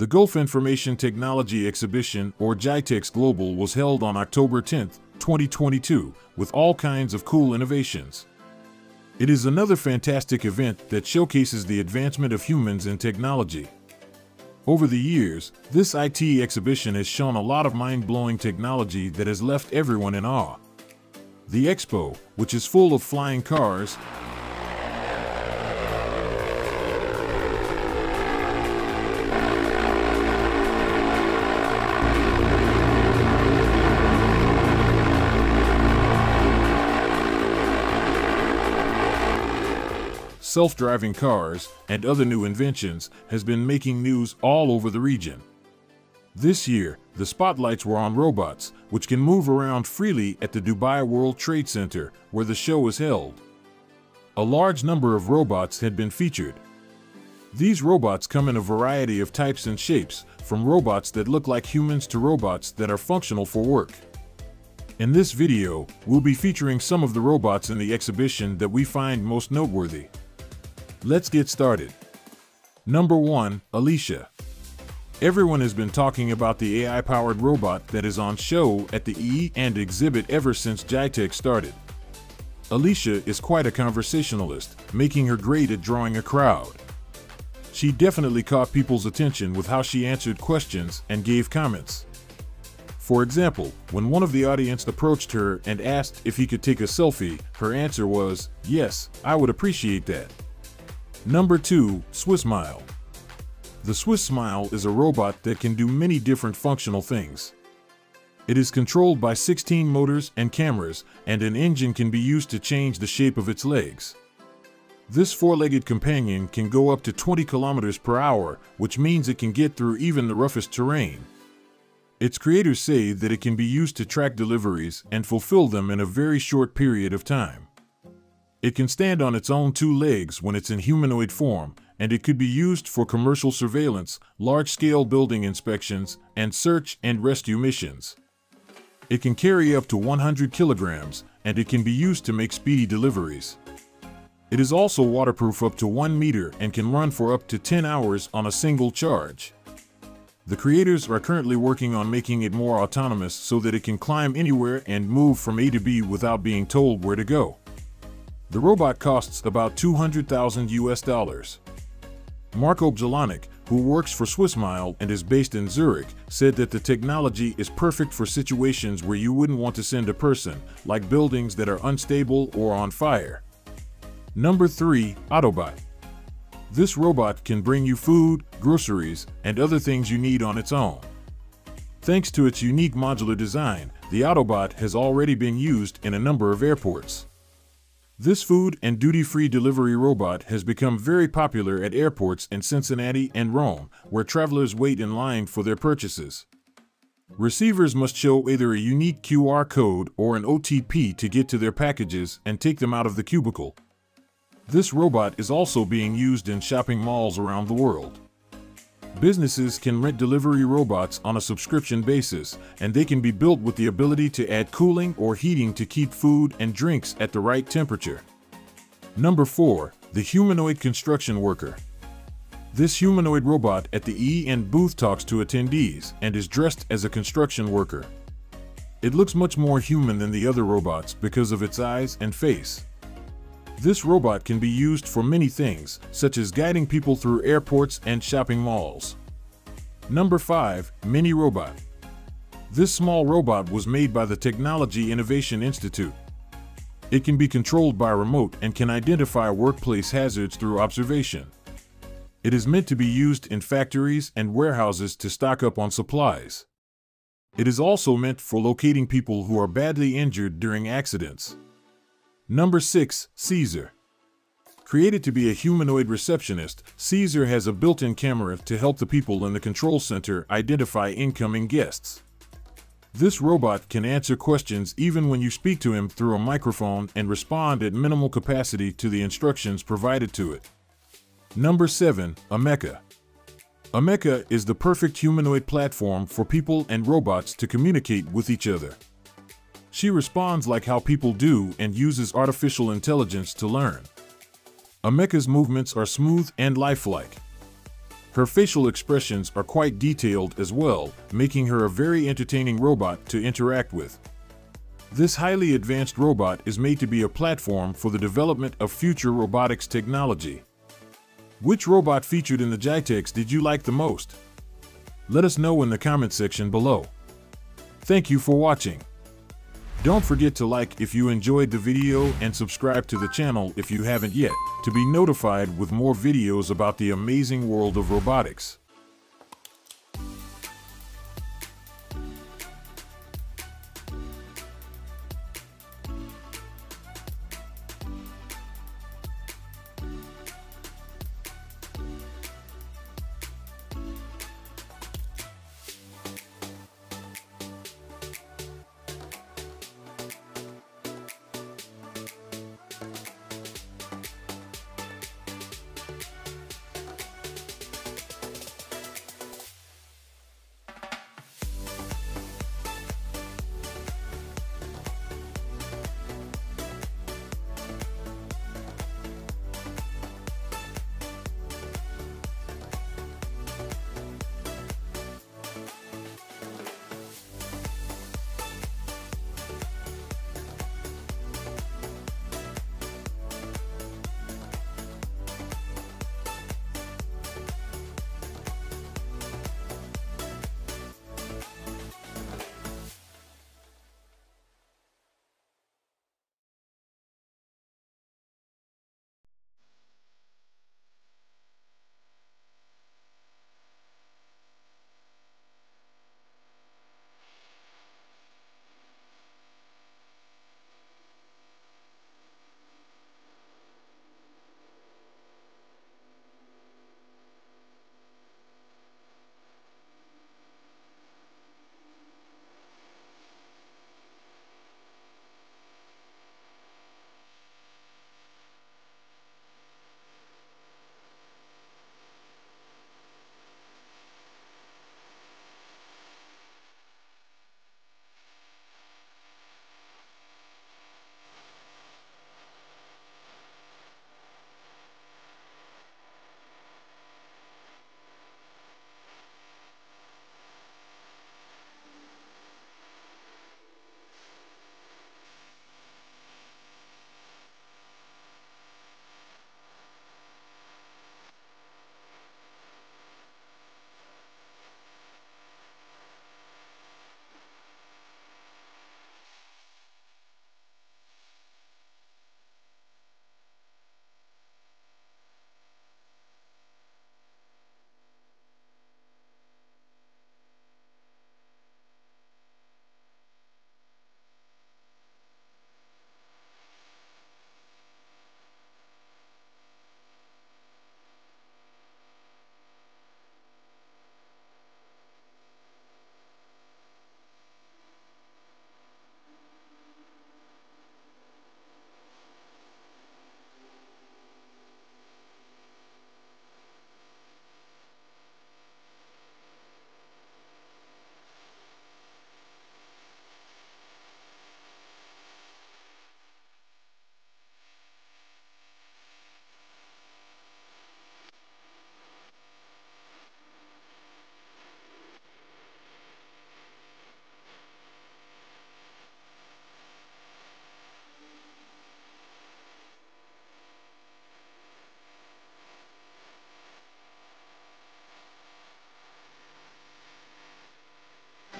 The Gulf Information Technology Exhibition, or GITEX Global, was held on October 10, 2022, with all kinds of cool innovations. It is another fantastic event that showcases the advancement of humans in technology. Over the years, this IT exhibition has shown a lot of mind blowing technology that has left everyone in awe. The expo, which is full of flying cars, self-driving cars, and other new inventions has been making news all over the region. This year, the spotlights were on robots, which can move around freely at the Dubai World Trade Center, where the show is held. A large number of robots had been featured. These robots come in a variety of types and shapes, from robots that look like humans to robots that are functional for work. In this video, we'll be featuring some of the robots in the exhibition that we find most noteworthy. Let's get started. Number 1. Alicia. Everyone has been talking about the AI-powered robot that is on show at the E and exhibit ever since GITEX started. Alicia is quite a conversationalist, making her great at drawing a crowd. She definitely caught people's attention with how she answered questions and gave comments. For example, when one of the audience approached her and asked if he could take a selfie, her answer was, Yes, I would appreciate that. Number 2. Swissmile. The Swissmile is a robot that can do many different functional things. It is controlled by 16 motors and cameras, and an engine can be used to change the shape of its legs. This four-legged companion can go up to 20 kilometers per hour, which means it can get through even the roughest terrain. Its creators say that it can be used to track deliveries and fulfill them in a very short period of time. It can stand on its own two legs when it's in humanoid form, and it could be used for commercial surveillance, large-scale building inspections, and search and rescue missions. It can carry up to 100 kilograms, and it can be used to make speedy deliveries. It is also waterproof up to 1 meter and can run for up to 10 hours on a single charge. The creators are currently working on making it more autonomous so that it can climb anywhere and move from A to B without being told where to go. The robot costs about 200,000 US dollars. Marko Bjelonic, who works for Swissmile and is based in Zurich, said that the technology is perfect for situations where you wouldn't want to send a person, like buildings that are unstable or on fire. Number 3. Autobot. This robot can bring you food, groceries, and other things you need on its own. Thanks to its unique modular design, the Autobot has already been used in a number of airports. This food and duty-free delivery robot has become very popular at airports in Cincinnati and Rome, where travelers wait in line for their purchases. Receivers must show either a unique QR code or an OTP to get to their packages and take them out of the cubicle. This robot is also being used in shopping malls around the world. Businesses can rent delivery robots on a subscription basis, and they can be built with the ability to add cooling or heating to keep food and drinks at the right temperature. Number 4. The Humanoid Construction Worker. This humanoid robot at the E and booth talks to attendees and is dressed as a construction worker. It looks much more human than the other robots because of its eyes and face. This robot can be used for many things, such as guiding people through airports and shopping malls. Number 5. Mini Robot This small robot was made by the Technology Innovation Institute. It can be controlled by remote and can identify workplace hazards through observation. It is meant to be used in factories and warehouses to stock up on supplies. It is also meant for locating people who are badly injured during accidents. Number 6. Caesar. Created to be a humanoid receptionist, Caesar has a built-in camera to help the people in the control center identify incoming guests. This robot can answer questions even when you speak to him through a microphone and respond at minimal capacity to the instructions provided to it. Number 7. Ameca. Ameca is the perfect humanoid platform for people and robots to communicate with each other. She responds like how people do and uses artificial intelligence to learn. Ameca's movements are smooth and lifelike. Her facial expressions are quite detailed as well, making her a very entertaining robot to interact with. This highly advanced robot is made to be a platform for the development of future robotics technology. Which robot featured in the GITEX did you like the most? Let us know in the comment section below. Thank you for watching. Don't forget to like if you enjoyed the video and subscribe to the channel if you haven't yet to be notified with more videos about the amazing world of robotics.